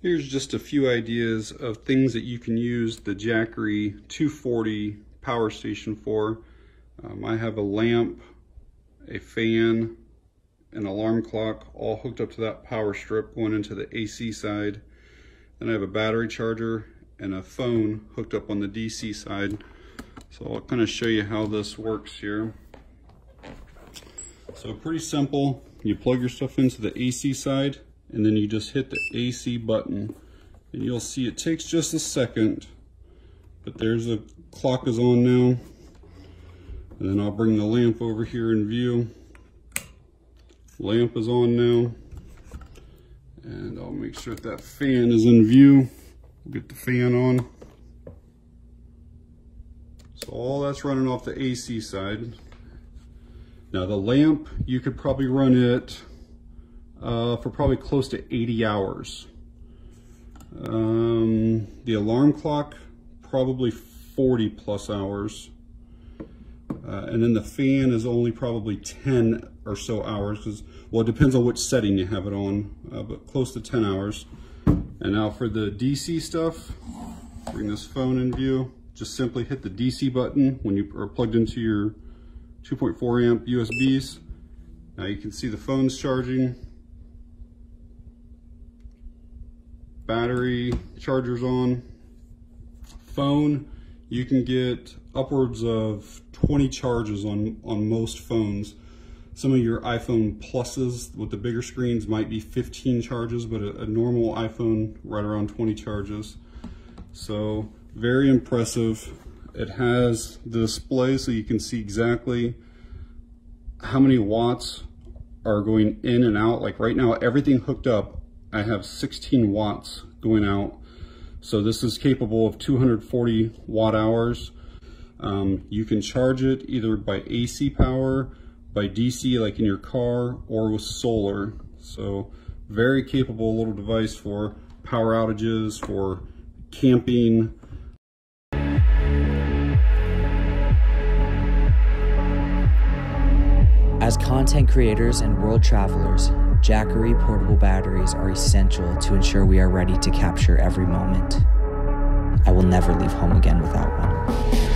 Here's just a few ideas of things that you can use the Jackery 240 power station for. Um, I have a lamp, a fan, an alarm clock all hooked up to that power strip going into the AC side. Then I have a battery charger and a phone hooked up on the DC side. So I'll kind of show you how this works here. So pretty simple. You plug your stuff into the AC side and then you just hit the AC button and you'll see it takes just a second but there's the clock is on now. And then I'll bring the lamp over here in view. Lamp is on now and I'll make sure that, that fan is in view. We'll get the fan on. So all that's running off the AC side. Now the lamp you could probably run it uh, for probably close to 80 hours. Um, the alarm clock, probably 40 plus hours. Uh, and then the fan is only probably 10 or so hours because, well, it depends on which setting you have it on, uh, but close to 10 hours. And now for the DC stuff, bring this phone in view. Just simply hit the DC button when you are plugged into your 2.4 amp USBs. Now you can see the phone's charging. Battery, chargers on. Phone, you can get upwards of 20 charges on, on most phones. Some of your iPhone Pluses with the bigger screens might be 15 charges, but a, a normal iPhone right around 20 charges. So very impressive. It has the display so you can see exactly how many watts are going in and out. Like right now, everything hooked up I have 16 watts going out. So this is capable of 240 watt hours. Um, you can charge it either by AC power, by DC like in your car, or with solar. So very capable little device for power outages, for camping. As content creators and world travelers, Jackery portable batteries are essential to ensure we are ready to capture every moment. I will never leave home again without one.